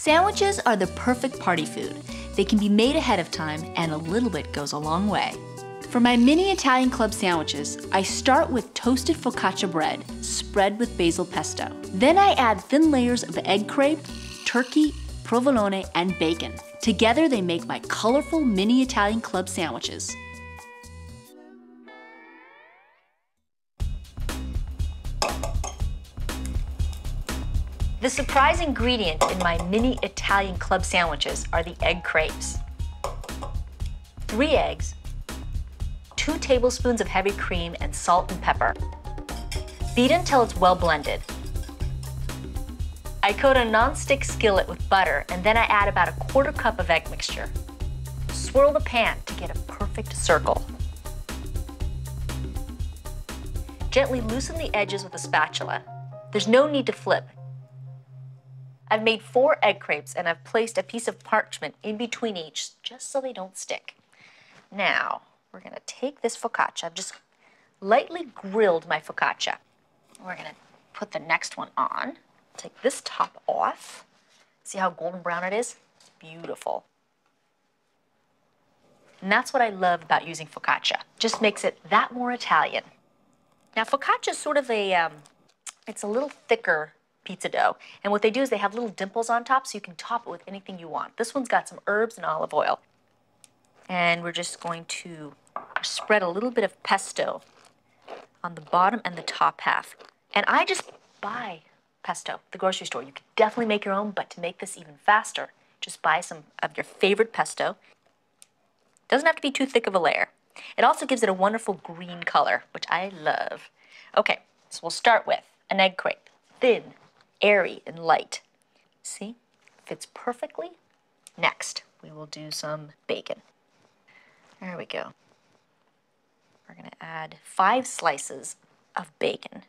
Sandwiches are the perfect party food. They can be made ahead of time, and a little bit goes a long way. For my mini Italian club sandwiches, I start with toasted focaccia bread, spread with basil pesto. Then I add thin layers of egg crepe, turkey, provolone, and bacon. Together, they make my colorful mini Italian club sandwiches. The surprise ingredient in my mini Italian club sandwiches are the egg crepes. Three eggs, two tablespoons of heavy cream, and salt and pepper. Beat until it's well blended. I coat a non-stick skillet with butter and then I add about a quarter cup of egg mixture. Swirl the pan to get a perfect circle. Gently loosen the edges with a spatula. There's no need to flip. I've made four egg crepes and I've placed a piece of parchment in between each just so they don't stick. Now, we're gonna take this focaccia. I've just lightly grilled my focaccia. We're gonna put the next one on. Take this top off. See how golden brown it is? Beautiful. And that's what I love about using focaccia. Just makes it that more Italian. Now focaccia is sort of a, um, it's a little thicker pizza dough. And what they do is they have little dimples on top so you can top it with anything you want. This one's got some herbs and olive oil. And we're just going to spread a little bit of pesto on the bottom and the top half. And I just buy pesto at the grocery store. You can definitely make your own, but to make this even faster, just buy some of your favorite pesto. Doesn't have to be too thick of a layer. It also gives it a wonderful green color, which I love. Okay, so we'll start with an egg crepe. Thin, airy, and light. See? Fits perfectly. Next, we will do some bacon. There we go. We're gonna add five slices of bacon.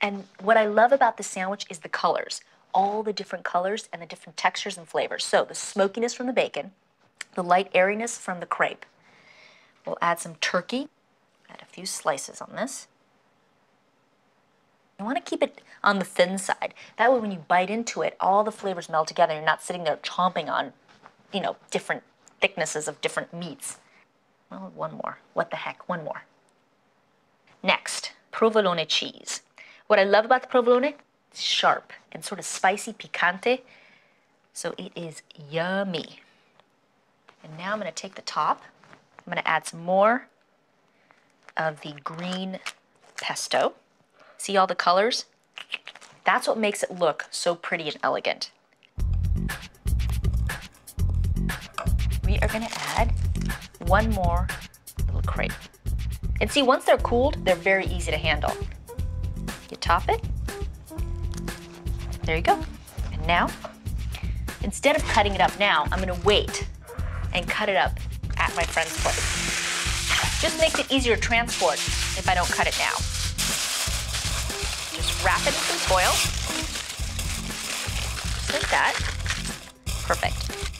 And what I love about the sandwich is the colors, all the different colors and the different textures and flavors. So the smokiness from the bacon, the light airiness from the crepe. We'll add some turkey, add a few slices on this. Want to keep it on the thin side. That way when you bite into it, all the flavors meld together. You're not sitting there chomping on, you know, different thicknesses of different meats. Well, one more. What the heck? One more. Next, provolone cheese. What I love about the provolone, it's sharp and sort of spicy, picante. So it is yummy. And now I'm going to take the top. I'm going to add some more of the green pesto. See all the colors? That's what makes it look so pretty and elegant. We are gonna add one more little crepe. And see, once they're cooled, they're very easy to handle. You top it. There you go. And now, instead of cutting it up now, I'm gonna wait and cut it up at my friend's place. Just makes it easier to transport if I don't cut it now wrap it in some foil. Like that. Perfect.